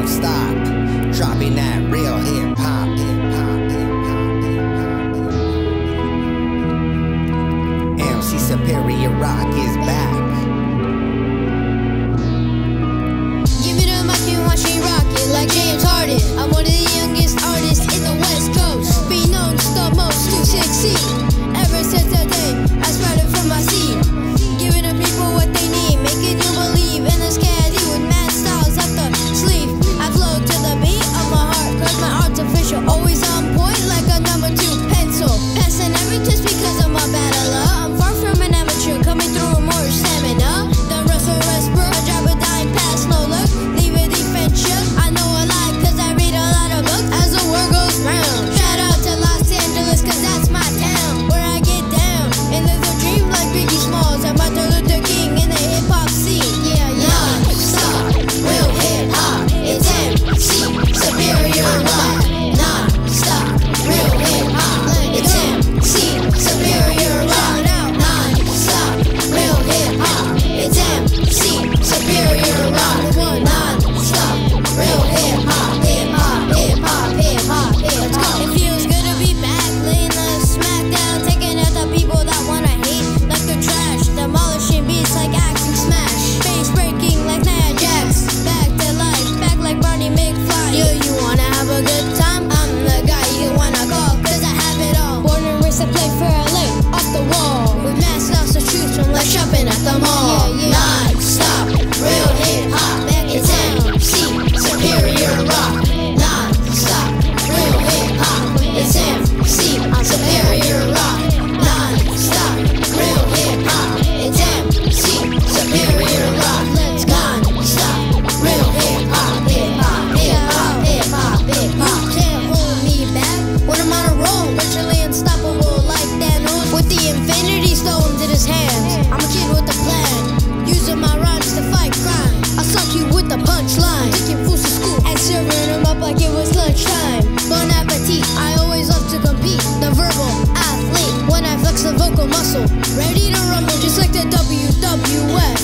don't stop. Dropping that real hip hop, hip hop, hip hop, hip hop. MC Superior Rock is back. Muscle, ready to rumble just like the WWF.